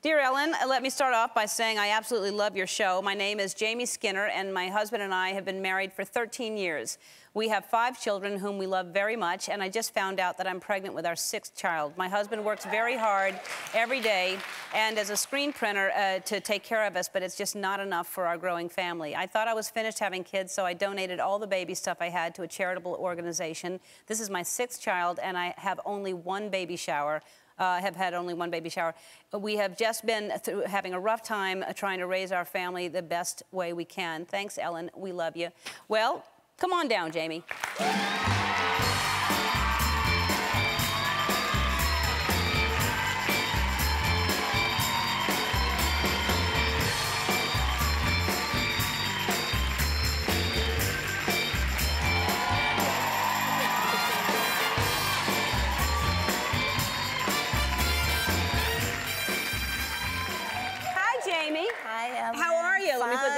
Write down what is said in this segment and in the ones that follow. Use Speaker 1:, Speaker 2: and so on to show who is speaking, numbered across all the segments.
Speaker 1: Dear Ellen, uh, let me start off by saying I absolutely love your show. My name is Jamie Skinner, and my husband and I have been married for 13 years. We have five children whom we love very much, and I just found out that I'm pregnant with our sixth child. My husband works very hard every day and as a screen printer uh, to take care of us, but it's just not enough for our growing family. I thought I was finished having kids, so I donated all the baby stuff I had to a charitable organization. This is my sixth child, and I have only one baby shower uh, have had only one baby shower. We have just been having a rough time uh, trying to raise our family the best way we can. Thanks, Ellen. We love you. Well, come on down, Jamie.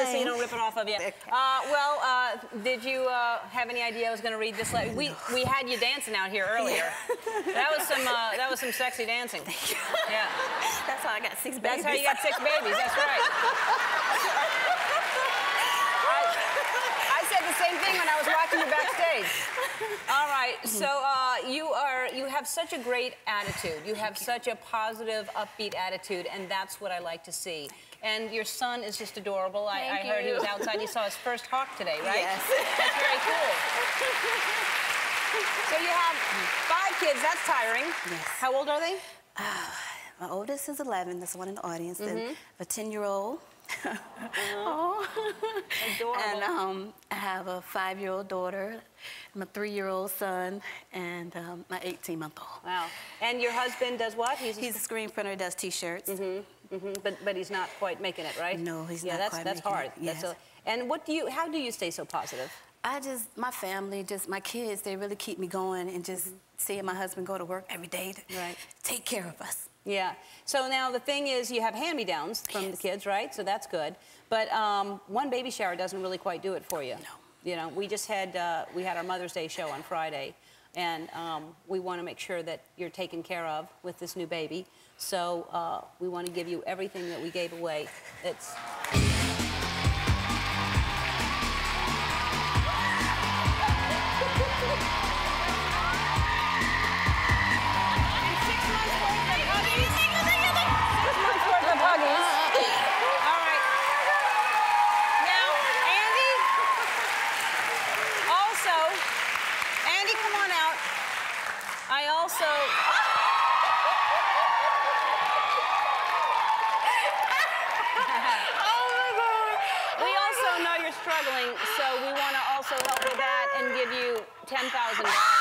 Speaker 1: So you don't rip it off of you. Uh, well, uh, did you uh, have any idea I was going to read this letter? We we had you dancing out here earlier. that was some uh, that was some sexy dancing. thank Yeah.
Speaker 2: That's how I got six babies.
Speaker 1: That's how you got six babies. That's right. I, I said the same thing when I was watching you backstage. All right, so uh, you are you have such a great attitude. You have such a positive, upbeat attitude, and that's what I like to see. And your son is just adorable. I, I, heard he was outside. He saw his first hawk today, right?
Speaker 2: Yes.
Speaker 1: That's very cool. so you have five kids. That's tiring.
Speaker 2: Yes.
Speaker 1: How old are they?
Speaker 2: Uh, my oldest is 11. That's the one in the audience. Mm -hmm. And a 10-year-old.
Speaker 1: Uh -huh. oh. Adorable.
Speaker 2: And um, I have a five-year-old daughter, my three-year-old son, and um, my 18-month-old.
Speaker 1: Wow. And your husband does what?
Speaker 2: He's, He's a screen printer, does T-shirts. Mm -hmm.
Speaker 1: Mm -hmm. But but he's not quite making it, right?
Speaker 2: No, he's
Speaker 1: yeah,
Speaker 2: not
Speaker 1: that's,
Speaker 2: quite
Speaker 1: that's
Speaker 2: making
Speaker 1: hard.
Speaker 2: it. Yes.
Speaker 1: That's a, and what do you? How do you stay so positive?
Speaker 2: I just my family, just my kids, they really keep me going, and just mm -hmm. seeing my husband go to work every day to
Speaker 1: right.
Speaker 2: take care of us.
Speaker 1: Yeah. So now the thing is, you have hand-me-downs from yes. the kids, right? So that's good. But um, one baby shower doesn't really quite do it for you.
Speaker 2: No.
Speaker 1: You know, we just had uh, we had our Mother's Day show on Friday, and um, we want to make sure that you're taken care of with this new baby. So uh, we want to give you everything that we gave away. It's struggling, so we want to also help with that and give you $10,000.